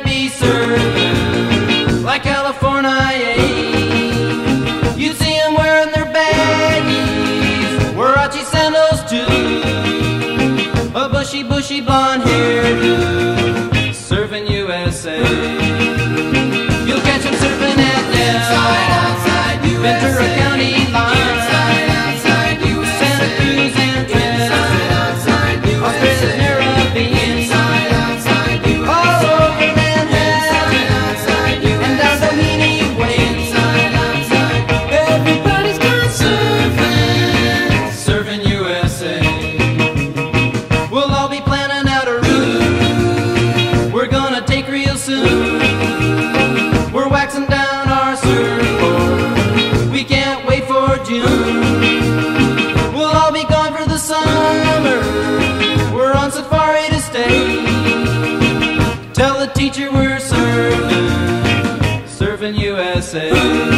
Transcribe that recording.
be served like California. You'd see them wearing their baggies, huarachi sandals too, a bushy, bushy blonde hairdo, serving USA. We'll all be gone for the summer. We're on safari to stay. Tell the teacher we're surfing, surfing USA.